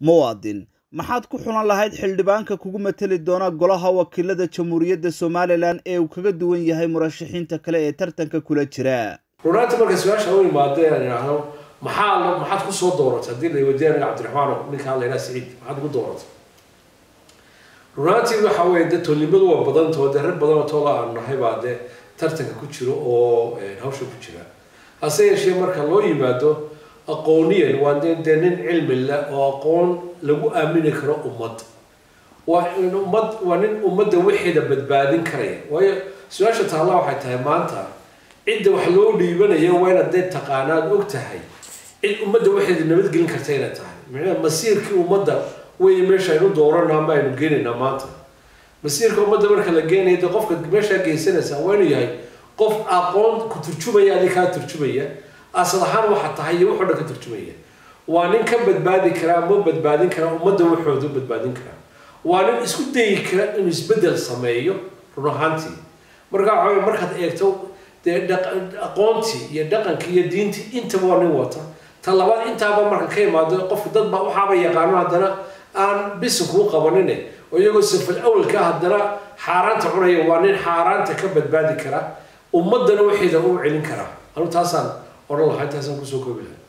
muwaadin. Maxaad ku xulan lahayd xildhibaanka kugu mateli doona golaha wakiilada jamhuuriyadda somalilan ee uu kaga duwan yahay murashaxiinta kale ee tartanka kula jira. Runaantii markay su'aasha u imaadeen aan idhaahdo maxaa maxaad ku soo dooratay haddii la weydiiya aniga cabdiraxmaan ninkaa la yidhaha siciid? Maxaad ugu dooratay? Runaantii waxa weeye dee tolnimadu waa badantao dee rag badan oo toola aanu nahay baa dee tartanka ku jiro oo hawsha ku jira. Hase yeeshee marka loo yimaado aqooniyan waa dee nin cilmi leh oo aqoon lagu aamini karo ummad waa in ummad waa nin ummadda wixeeda badbaadin karaya waayo su-aasha taalla waxay tahay maanta cidda wax loo dhiibanayo waa inaad dee taqaanaad og tahay cid ummadda waxeeda nabadgelin karta inay tahay micnaha masiirkii ummadda wey meesha aynu dooranaa ama aynu geenaynaa maanta masiirka ummadda marka la geenayo dee qofka meeshaa geysanaysaa waa inuu yahay qof aqoon ku turjumaya adi kaa turjumaya أصلاً واحد تهي واحد رك ترجمية وانك بد بعد كلام وبد بعد كلام وما دوم حوض وبد بعد كلام وانك إسكت ده كلام إنه يبدل صميمه روحانتي مرجع عوي مرجع إيرتو ده قانتي يدقن كي يدينتي أنت وانك واتا طلبات أنت أبغى مرجع كي ما ده قف ضد ما وحابة يقارن هذا أنا بسكو قوانينه ويقول سف الأول كهذا حارنت عري وانك حارنت كبد بعد كلام ومدن وحيد هو علم كلام أنا تحسن odhan lahayd taasaan ku soo koobi lahay